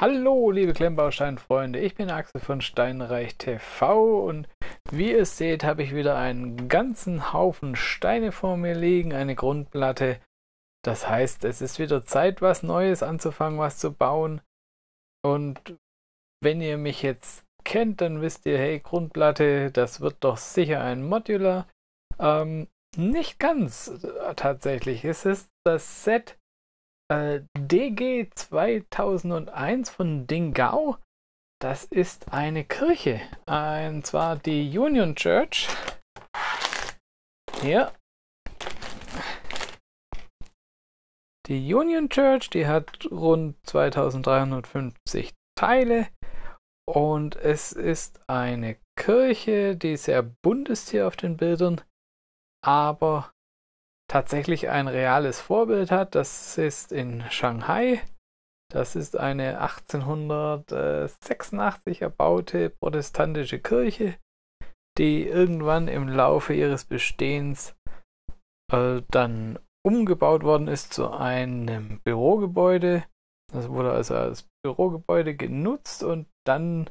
Hallo, liebe Klemmbausteinfreunde, ich bin Axel von Steinreich TV und wie ihr seht, habe ich wieder einen ganzen Haufen Steine vor mir liegen, eine Grundplatte. Das heißt, es ist wieder Zeit, was Neues anzufangen, was zu bauen. Und wenn ihr mich jetzt kennt, dann wisst ihr, hey, Grundplatte, das wird doch sicher ein Modular. Ähm, nicht ganz äh, tatsächlich. Es ist das Set äh, DG 2001 von Dingao. Das ist eine Kirche. Und zwar die Union Church. Hier. Die Union Church, die hat rund 2350 Teile. Und es ist eine Kirche, die sehr bunt ist hier auf den Bildern. Aber tatsächlich ein reales Vorbild hat. Das ist in Shanghai. Das ist eine 1886 erbaute protestantische Kirche, die irgendwann im Laufe ihres Bestehens äh, dann umgebaut worden ist zu einem Bürogebäude. Das wurde also als Bürogebäude genutzt und dann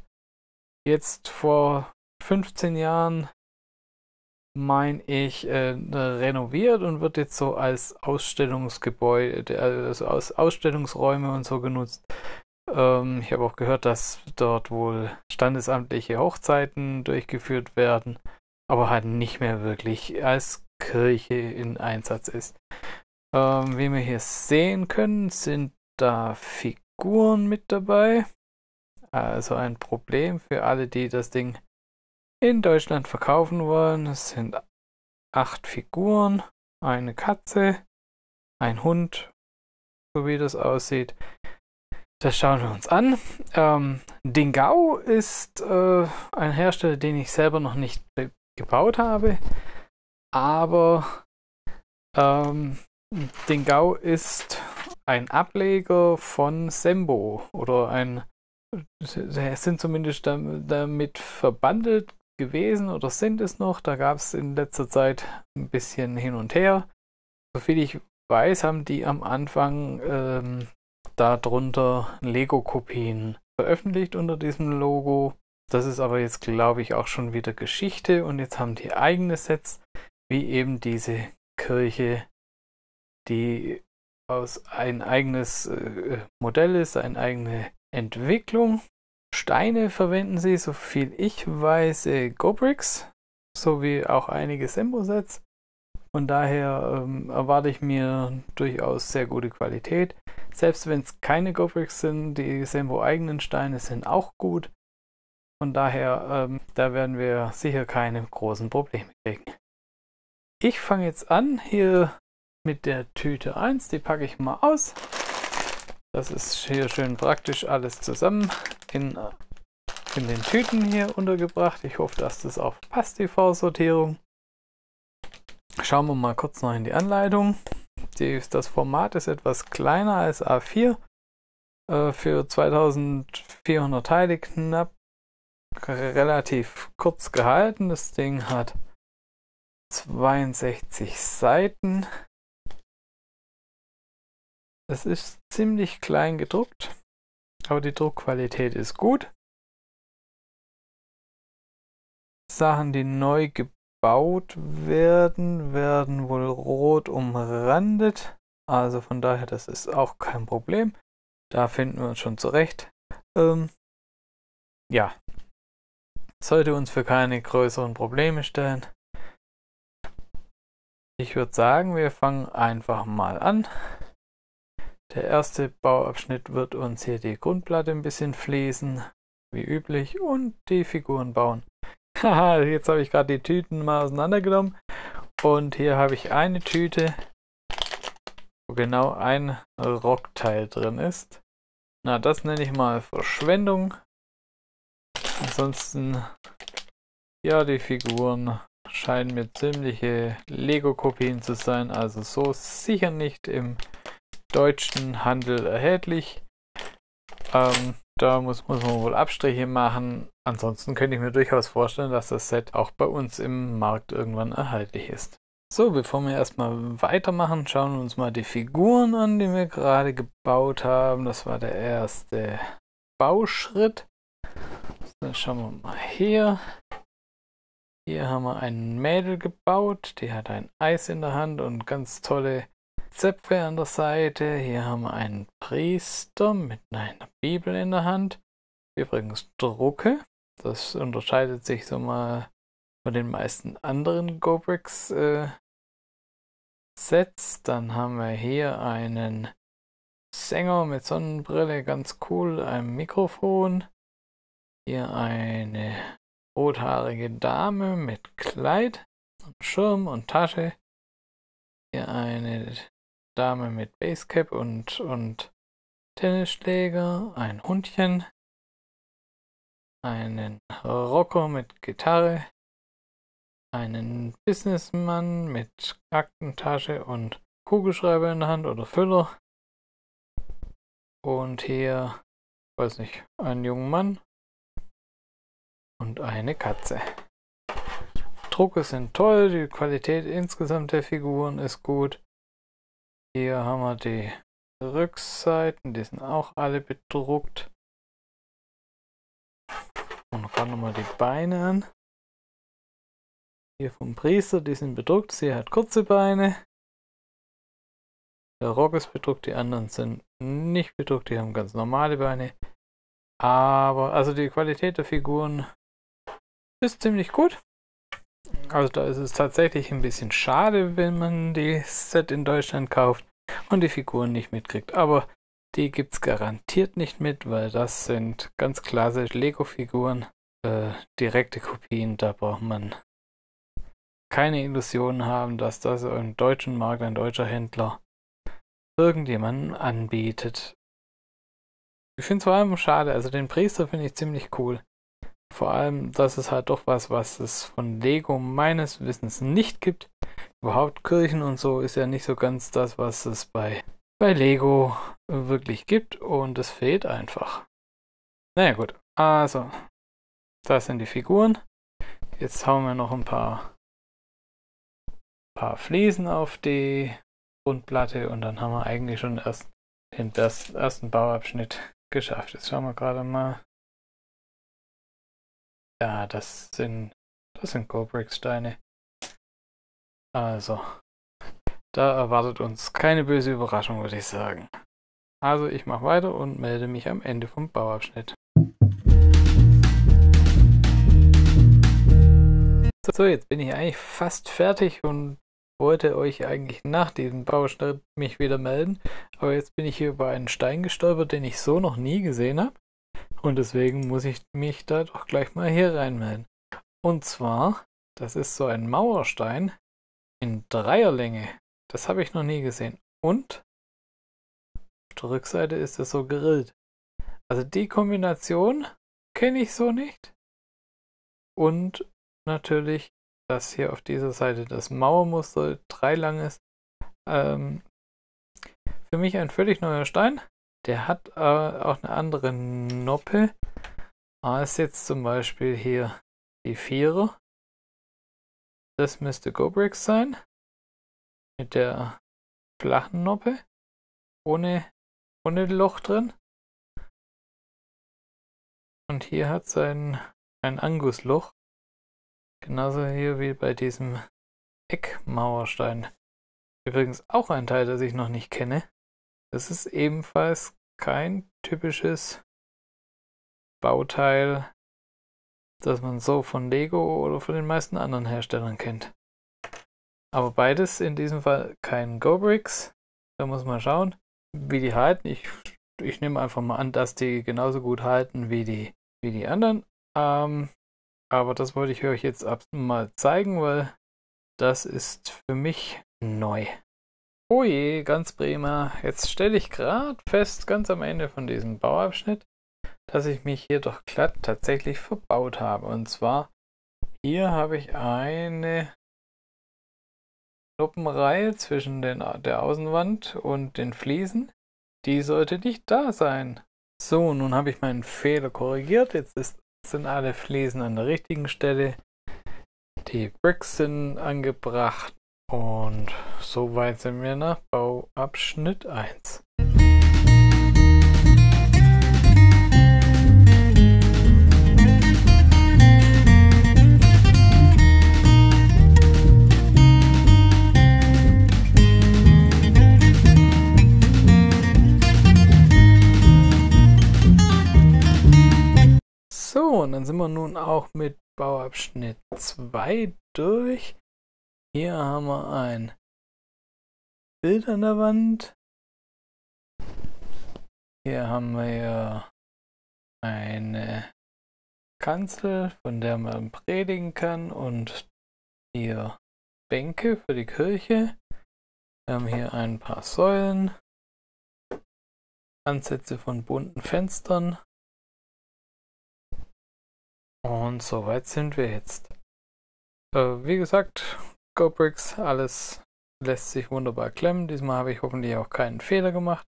jetzt vor 15 Jahren meine ich, äh, renoviert und wird jetzt so als Ausstellungsgebäude, also als Ausstellungsräume und so genutzt. Ähm, ich habe auch gehört, dass dort wohl standesamtliche Hochzeiten durchgeführt werden, aber halt nicht mehr wirklich als Kirche in Einsatz ist. Ähm, wie wir hier sehen können, sind da Figuren mit dabei. Also ein Problem für alle, die das Ding in Deutschland verkaufen wollen. Es sind acht Figuren, eine Katze, ein Hund, so wie das aussieht. Das schauen wir uns an. Ähm, Dingao ist äh, ein Hersteller, den ich selber noch nicht gebaut habe, aber ähm, Dingao ist ein Ableger von Sembo oder ein, sie sind zumindest damit verbandelt gewesen oder sind es noch. Da gab es in letzter Zeit ein bisschen hin und her. Soviel ich weiß, haben die am Anfang ähm, darunter Lego-Kopien veröffentlicht unter diesem Logo. Das ist aber jetzt, glaube ich, auch schon wieder Geschichte und jetzt haben die eigene Sets, wie eben diese Kirche, die aus ein eigenes äh, Modell ist, eine eigene Entwicklung Steine verwenden sie, so viel ich weiß, äh, GoBricks, sowie auch einige Sembo-Sets. Von daher ähm, erwarte ich mir durchaus sehr gute Qualität. Selbst wenn es keine GoBricks sind, die Sembo-eigenen Steine sind auch gut. Von daher, ähm, da werden wir sicher keine großen Probleme kriegen. Ich fange jetzt an hier mit der Tüte 1. Die packe ich mal aus. Das ist hier schön praktisch alles zusammen in, in den Tüten hier untergebracht. Ich hoffe, dass das auch passt, die V-Sortierung. Schauen wir mal kurz noch in die Anleitung. Die, das Format ist etwas kleiner als A4. Äh, für 2400 Teile knapp relativ kurz gehalten. Das Ding hat 62 Seiten. Es ist ziemlich klein gedruckt aber die Druckqualität ist gut. Sachen, die neu gebaut werden, werden wohl rot umrandet. Also von daher, das ist auch kein Problem. Da finden wir uns schon zurecht. Ähm, ja, sollte uns für keine größeren Probleme stellen. Ich würde sagen, wir fangen einfach mal an. Der erste Bauabschnitt wird uns hier die Grundplatte ein bisschen fließen, wie üblich, und die Figuren bauen. Haha, jetzt habe ich gerade die Tüten mal auseinandergenommen. Und hier habe ich eine Tüte, wo genau ein Rockteil drin ist. Na, das nenne ich mal Verschwendung. Ansonsten, ja, die Figuren scheinen mir ziemliche Lego-Kopien zu sein, also so sicher nicht im deutschen Handel erhältlich. Ähm, da muss, muss man wohl Abstriche machen. Ansonsten könnte ich mir durchaus vorstellen, dass das Set auch bei uns im Markt irgendwann erhältlich ist. So, bevor wir erstmal weitermachen, schauen wir uns mal die Figuren an, die wir gerade gebaut haben. Das war der erste Bauschritt. Dann schauen wir mal hier. Hier haben wir ein Mädel gebaut, die hat ein Eis in der Hand und ganz tolle Zöpfe an der Seite. Hier haben wir einen Priester mit einer Bibel in der Hand. Übrigens Drucke. Das unterscheidet sich so mal von den meisten anderen GoBricks äh, Sets. Dann haben wir hier einen Sänger mit Sonnenbrille, ganz cool, ein Mikrofon. Hier eine rothaarige Dame mit Kleid, Schirm und Tasche. Hier eine Dame mit Basecap und, und Tennisschläger, ein Hundchen, einen Rocker mit Gitarre, einen Businessmann mit Aktentasche und Kugelschreiber in der Hand oder Füller. Und hier, weiß nicht, einen jungen Mann und eine Katze. Drucke sind toll, die Qualität insgesamt der Figuren ist gut. Hier haben wir die Rückseiten, die sind auch alle bedruckt. Und schauen wir mal die Beine an. Hier vom Priester, die sind bedruckt. Sie hat kurze Beine. Der Rock ist bedruckt, die anderen sind nicht bedruckt, die haben ganz normale Beine. Aber, also die Qualität der Figuren ist ziemlich gut. Also da ist es tatsächlich ein bisschen schade, wenn man die Set in Deutschland kauft und die Figuren nicht mitkriegt. Aber die gibt es garantiert nicht mit, weil das sind ganz klassische Lego-Figuren. Äh, direkte Kopien, da braucht man keine Illusionen haben, dass das im deutschen Markt ein deutscher Händler irgendjemanden anbietet. Ich finde es vor allem schade, also den Priester finde ich ziemlich cool. Vor allem, das ist halt doch was, was es von Lego meines Wissens nicht gibt. Überhaupt Kirchen und so ist ja nicht so ganz das, was es bei, bei Lego wirklich gibt und es fehlt einfach. Naja gut, also, das sind die Figuren. Jetzt hauen wir noch ein paar, paar Fliesen auf die Grundplatte und dann haben wir eigentlich schon erst den ersten Bauabschnitt geschafft. Jetzt schauen wir gerade mal. Ja, das sind, das sind Goldbrick-Steine. Also, da erwartet uns keine böse Überraschung, würde ich sagen. Also, ich mache weiter und melde mich am Ende vom Bauabschnitt. So, jetzt bin ich eigentlich fast fertig und wollte euch eigentlich nach diesem Bauschnitt mich wieder melden. Aber jetzt bin ich hier über einen Stein gestolpert, den ich so noch nie gesehen habe. Und deswegen muss ich mich da doch gleich mal hier reinmelden. Und zwar, das ist so ein Mauerstein in Dreierlänge. Das habe ich noch nie gesehen. Und auf der Rückseite ist es so gerillt. Also die Kombination kenne ich so nicht. Und natürlich, dass hier auf dieser Seite das Mauermuster dreilang ist. Ähm, für mich ein völlig neuer Stein. Der hat äh, auch eine andere Noppe als jetzt zum Beispiel hier die Vierer. Das müsste GoBricks sein. Mit der flachen Noppe. Ohne, ohne Loch drin. Und hier hat es ein, ein Angusloch. Genauso hier wie bei diesem Eckmauerstein. Übrigens auch ein Teil, das ich noch nicht kenne. Es ist ebenfalls kein typisches Bauteil, das man so von Lego oder von den meisten anderen Herstellern kennt. Aber beides in diesem Fall kein Go-Bricks. Da muss man schauen, wie die halten. Ich, ich nehme einfach mal an, dass die genauso gut halten wie die, wie die anderen. Ähm, aber das wollte ich euch jetzt mal zeigen, weil das ist für mich neu. Oh je, ganz prima. Jetzt stelle ich gerade fest, ganz am Ende von diesem Bauabschnitt, dass ich mich hier doch glatt tatsächlich verbaut habe. Und zwar, hier habe ich eine Nuppenreihe zwischen den, der Außenwand und den Fliesen. Die sollte nicht da sein. So, nun habe ich meinen Fehler korrigiert. Jetzt ist, sind alle Fliesen an der richtigen Stelle. Die Bricks sind angebracht und soweit sind wir nach Bauabschnitt 1. So, und dann sind wir nun auch mit Bauabschnitt 2 durch. Hier haben wir ein Bild an der Wand. Hier haben wir eine Kanzel, von der man predigen kann und hier Bänke für die Kirche. Wir haben hier ein paar Säulen, Ansätze von bunten Fenstern. Und soweit sind wir jetzt. Äh, wie gesagt, GoBricks, alles lässt sich wunderbar klemmen. Diesmal habe ich hoffentlich auch keinen Fehler gemacht.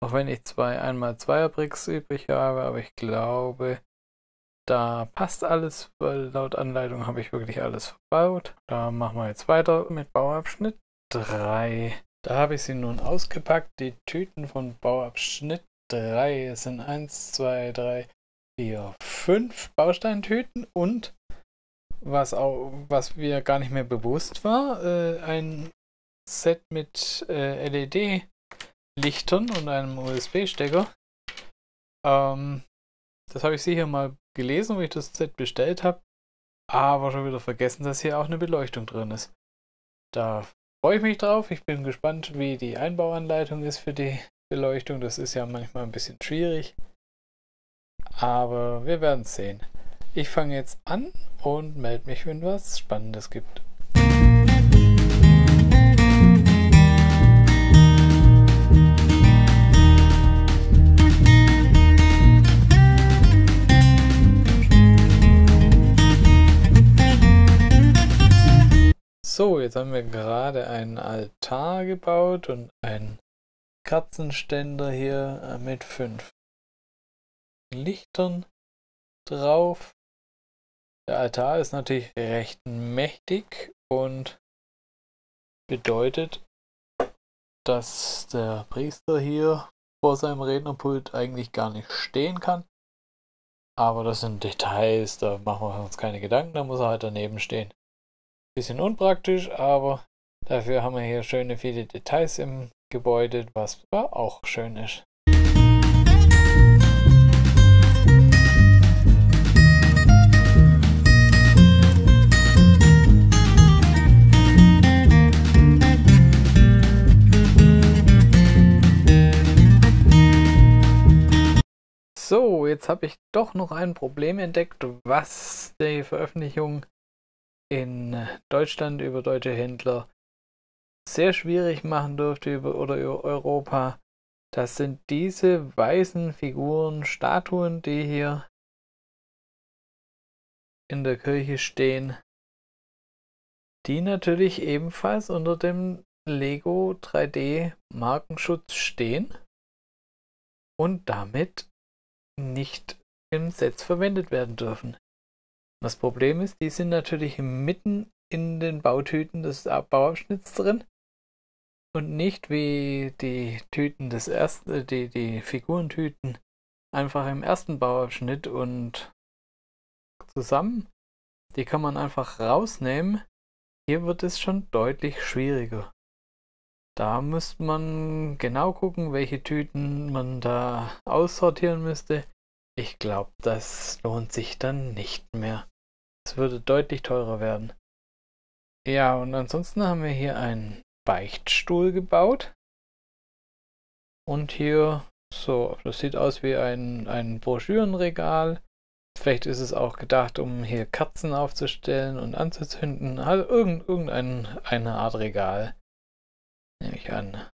Auch wenn ich zwei einmal zweier Bricks übrig habe, aber ich glaube, da passt alles, weil laut Anleitung habe ich wirklich alles verbaut. Da machen wir jetzt weiter mit Bauabschnitt 3. Da habe ich sie nun ausgepackt. Die Tüten von Bauabschnitt 3 es sind 1, 2, 3, 4, 5 Bausteintüten und was auch, was mir gar nicht mehr bewusst war, äh, ein Set mit äh, LED-Lichtern und einem USB-Stecker. Ähm, das habe ich sicher mal gelesen, wo ich das Set bestellt habe, aber schon wieder vergessen, dass hier auch eine Beleuchtung drin ist. Da freue ich mich drauf. Ich bin gespannt, wie die Einbauanleitung ist für die Beleuchtung. Das ist ja manchmal ein bisschen schwierig. Aber wir werden sehen. Ich fange jetzt an und melde mich, wenn was Spannendes gibt. So, jetzt haben wir gerade einen Altar gebaut und einen Kerzenständer hier äh, mit fünf Lichtern drauf. Der Altar ist natürlich recht mächtig und bedeutet, dass der Priester hier vor seinem Rednerpult eigentlich gar nicht stehen kann. Aber das sind Details, da machen wir uns keine Gedanken, da muss er halt daneben stehen. Bisschen unpraktisch, aber dafür haben wir hier schöne viele Details im Gebäude, was auch schön ist. So, jetzt habe ich doch noch ein Problem entdeckt, was die Veröffentlichung in Deutschland über deutsche Händler sehr schwierig machen dürfte über, oder über Europa, das sind diese weißen Figuren, Statuen, die hier in der Kirche stehen, die natürlich ebenfalls unter dem Lego 3D Markenschutz stehen und damit nicht im Set verwendet werden dürfen. Das Problem ist, die sind natürlich mitten in den Bautüten des Bauabschnitts drin und nicht wie die Tüten des ersten, äh, die, die Figurentüten einfach im ersten Bauabschnitt und zusammen. Die kann man einfach rausnehmen. Hier wird es schon deutlich schwieriger. Da müsste man genau gucken, welche Tüten man da aussortieren müsste. Ich glaube, das lohnt sich dann nicht mehr. Es würde deutlich teurer werden. Ja, und ansonsten haben wir hier einen Beichtstuhl gebaut. Und hier, so, das sieht aus wie ein, ein Broschürenregal. Vielleicht ist es auch gedacht, um hier Kerzen aufzustellen und anzuzünden. Also irgend, irgendeine Art Regal. Nehme ich an.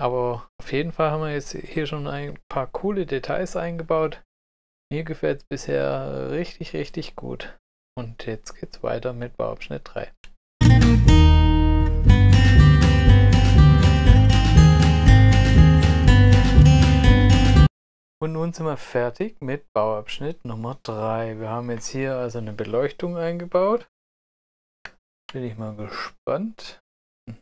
Aber auf jeden Fall haben wir jetzt hier schon ein paar coole Details eingebaut. Mir gefällt es bisher richtig, richtig gut. Und jetzt geht's weiter mit Bauabschnitt 3. Und nun sind wir fertig mit Bauabschnitt Nummer 3. Wir haben jetzt hier also eine Beleuchtung eingebaut. Bin ich mal gespannt,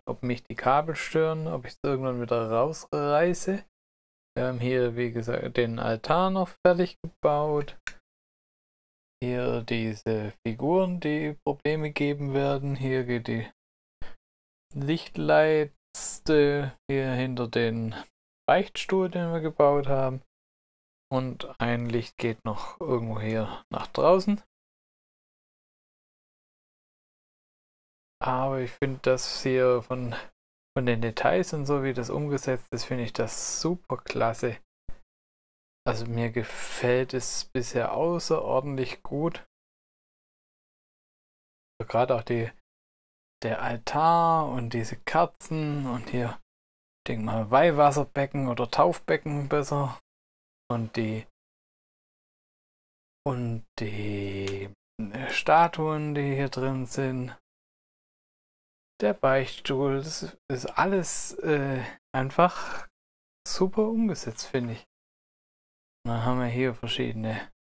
ob mich die Kabel stören, ob ich es irgendwann wieder rausreiße. Wir haben hier, wie gesagt, den Altar noch fertig gebaut. Hier diese Figuren, die Probleme geben werden. Hier geht die Lichtleiste hier hinter den Beichtstuhl, den wir gebaut haben. und ein Licht geht noch irgendwo hier nach draußen. Aber ich finde das hier von, von den Details und so, wie das umgesetzt ist, finde ich das super klasse. Also mir gefällt es bisher außerordentlich gut. Gerade auch die, der Altar und diese Kerzen und hier, ich denke mal, Weihwasserbecken oder Taufbecken besser. Und die und die Statuen, die hier drin sind. Der Beichtstuhl, das ist alles äh, einfach super umgesetzt, finde ich. Dann haben wir hier verschiedene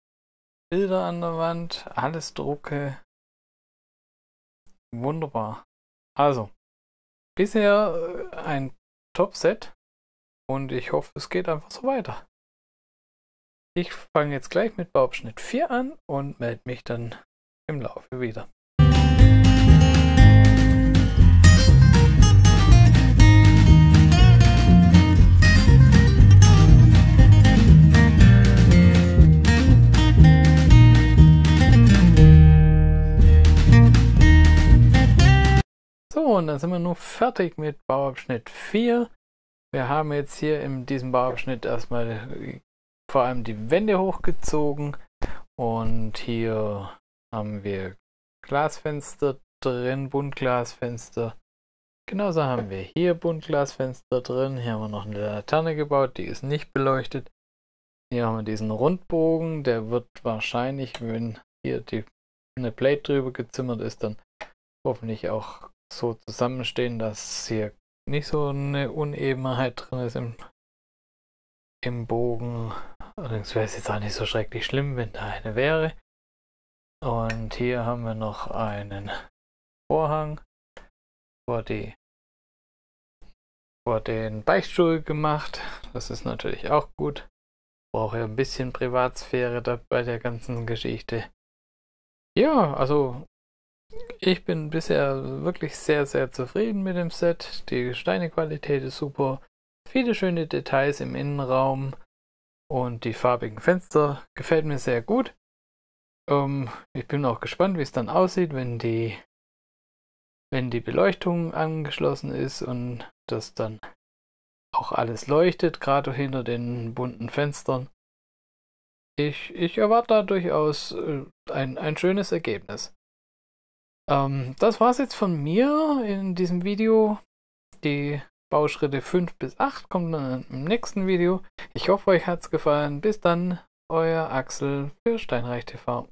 Bilder an der Wand, alles Drucke. Wunderbar. Also, bisher äh, ein Top-Set und ich hoffe, es geht einfach so weiter. Ich fange jetzt gleich mit Bauabschnitt 4 an und melde mich dann im Laufe wieder. So, und dann sind wir nun fertig mit Bauabschnitt 4. Wir haben jetzt hier in diesem Bauabschnitt erstmal vor allem die Wände hochgezogen und hier haben wir Glasfenster drin, Buntglasfenster. Genauso haben wir hier Buntglasfenster drin. Hier haben wir noch eine Laterne gebaut, die ist nicht beleuchtet. Hier haben wir diesen Rundbogen, der wird wahrscheinlich, wenn hier die, eine Plate drüber gezimmert ist, dann hoffentlich auch so zusammenstehen, dass hier nicht so eine Unebenheit drin ist im, im Bogen. Allerdings wäre es jetzt auch nicht so schrecklich schlimm, wenn da eine wäre. Und hier haben wir noch einen Vorhang vor, die, vor den Beichtstuhl gemacht. Das ist natürlich auch gut. Brauche ja ein bisschen Privatsphäre bei der ganzen Geschichte. Ja, also ich bin bisher wirklich sehr, sehr zufrieden mit dem Set. Die Steinequalität ist super. Viele schöne Details im Innenraum. Und die farbigen Fenster gefällt mir sehr gut. Ähm, ich bin auch gespannt, wie es dann aussieht, wenn die, wenn die Beleuchtung angeschlossen ist und das dann auch alles leuchtet, gerade hinter den bunten Fenstern. Ich, ich erwarte da durchaus äh, ein, ein schönes Ergebnis. Ähm, das war's jetzt von mir in diesem Video. Die Bauschritte 5 bis 8 kommen dann im nächsten Video. Ich hoffe, euch hat's gefallen. Bis dann, euer Axel für Steinreich TV.